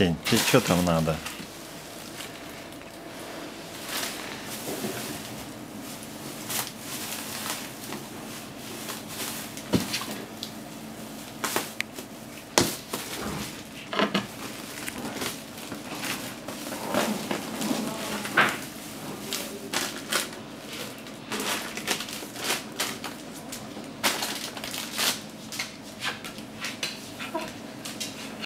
Сень, тебе что там надо?